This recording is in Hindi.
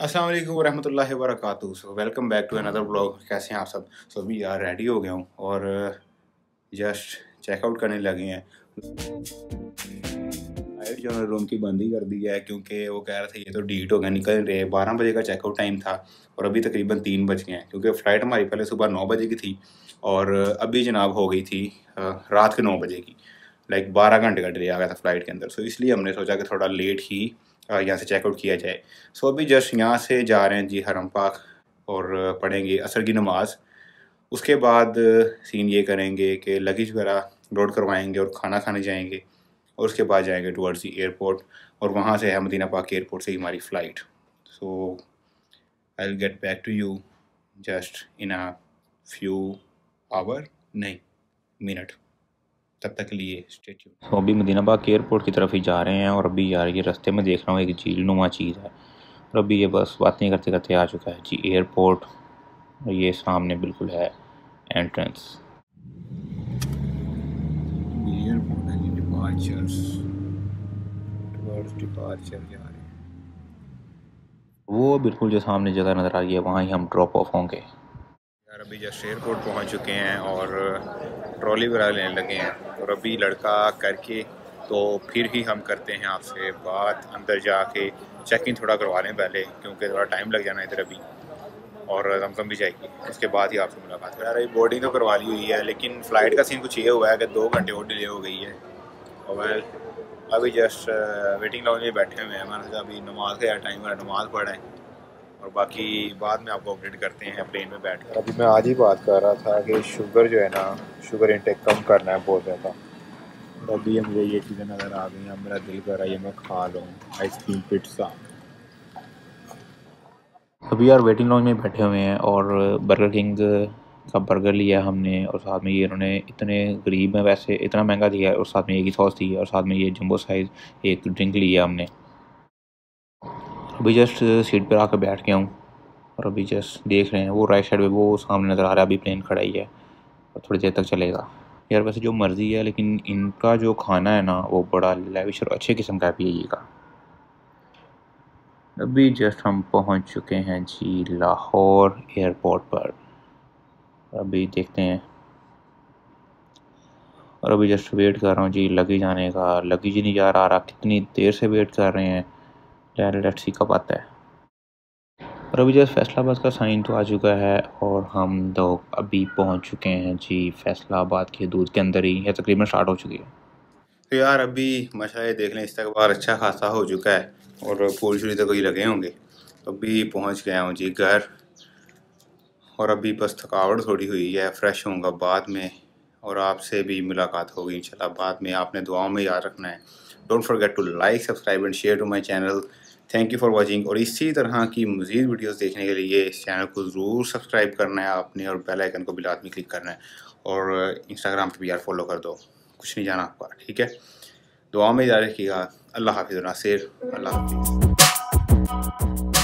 अस्सलाम वालेकुम वरहमतुल्लाहि so welcome back to another blog कैसे हैं आप सब? सो अभी यार रेडी हो गया हूँ और जस्ट चेकआउट करने लगे हैं। लाइट जो है रूम की बंद ही कर दी है क्योंकि वो कह रहे थे, ये तो डीट हो गया, निकल रहे बारह बजे का चेकआउट टाइम था और अभी तकरीबन तीन बज गए हैं, क्योंकि फ़्लाइट हमारी पहले सुबह नौ बजे की थी और अभी जनाब हो गई थी रात के नौ बजे की। लाइक बारह घंटे का डिले आ गया था फ़्लाइट के अंदर। सो इसलिए हमने सोचा कि थोड़ा लेट ही यहाँ से चेकआउट किया जाए। सो अभी जस्ट यहाँ से जा रहे हैं जी हरम पाक और पढ़ेंगे असर की नमाज़। उसके बाद सीन ये करेंगे कि लगेज वगैरह लोड करवाएँगे और खाना खाने जाएँगे और उसके बाद जाएँगे टूवर्ड्स दी एयरपोर्ट और वहाँ से है मदीना पाक एयरपोर्ट से ही हमारी flight so I will get back to you just in a few hour नहीं मिनट तब तक लिए स्टेच्यू तो अभी मदीना बाग एयरपोर्ट की तरफ़ ही जा रहे हैं और अभी यार ये रास्ते में देख रहा हूँ एक झील नुमा चीज़ है। और अभी ये बस बातें करते करते आ चुका है। जी एयरपोर्ट और ये सामने बिल्कुल है एंट्रेंस एयरपोर्ट है डिपार्चर्स डिपार्चर जा रहे हैं। वो बिल्कुल जो सामने जगह नज़र आ रही है वहाँ ही हम ड्रॉप ऑफ़ होंगे। अभी जस्ट एयरपोर्ट पहुँच चुके हैं और ट्रॉली वगैरह लेने लगे हैं। और अभी लड़का करके तो फिर ही हम करते हैं आपसे बात, अंदर जाके चेक इन थोड़ा करवा लें पहले, क्योंकि थोड़ा टाइम लग जाना इधर अभी। और दमकम भी जाएगी। उसके बाद ही आपसे मुलाकात यार अभी बोर्डिंग तो करवा ली हुई है, लेकिन फ़्लाइट का सीन कुछ ये हुआ है कि दो घंटे और डिले हो गई है। और अभी जस्ट वेटिंग लाउंज में बैठे हुए हैं। सोचा अभी नमाज़ का टाइम है, नमाज़ पढ़ें और बाकी बाद में आपको अपडेट करते हैं प्लेन में बैठ कर। अभी मैं आज ही बात कर रहा था कि शुगर जो है ना शुगर इंटेक कम करना है बहुत ज़्यादा। अभी ये मुझे ये चीज़ें नज़र आ गई हैं मेरा दिल कर रहा है ये मैं खा लूँ आइसक्रीम पिट्सा अभी यार वेटिंग लॉन्ज में बैठे हुए हैं और बर्गर किंग का बर्गर लिया हमने और साथ में ये इन्होंने इतने गरीब में वैसे इतना महँगा दिया और साथ में एक ही सॉस दी और साथ में ये जम्बो साइज़ एक ड्रिंक लिया हमने। अभी जस्ट सीट पर आकर बैठ गया हूँ। और अभी जस्ट देख रहे हैं, वो राइट साइड पे वो सामने नज़र आ रहा है, अभी प्लेन खड़ा ही है। और थोड़ी देर तक चलेगा। यार वैसे जो मर्ज़ी है, लेकिन इनका जो खाना है ना, वो बड़ा लेविश और अच्छे किस्म का है पी अभी जस्ट हम पहुँच चुके हैं जी लाहौर एयरपोर्ट पर। अभी देखते हैं। और अभी जस्ट वेट कर रहा हूँ जी लगेज आने का। लगेज ही नहीं जा रहा कितनी देर से वेट कर रहे हैं? लेट्स सी कब आता है। और अभी जैसे फैसलाबाद का साइन तो आ चुका है और हम लोग अभी पहुँच चुके हैं जी फैसलाबाद के दूध के अंदर ही या तकरीबन स्टार्ट हो चुकी है। तो यार अभी मशा ये देख लें इस तक बार अच्छा खासा हो चुका है और फूल शुरी तो कोई लगे होंगे। तो अभी पहुँच गया हूँ जी घर और अभी बस थकावट थोड़ी हुई है, फ्रेश होऊँगा बाद में। और आपसे भी मुलाकात होगी, इंशाल्लाह। बाद में आपने दुआओं में याद रखना है। Don't forget to like subscribe and share to my channel thank you for watching और इसी तरह की मज़ीद वीडियोस देखने के लिए इस चैनल को ज़रूर सब्सक्राइब करना है आपने और बेल आइकन को भी क्लिक करना है। और इंस्टाग्राम पर भी यार फॉलो कर दो। कुछ नहीं जाना आपका, ठीक है? दुआ में याद रखिएगा। अल्लाह हाफिज़ नासिर। अल्लाह हाफिज़।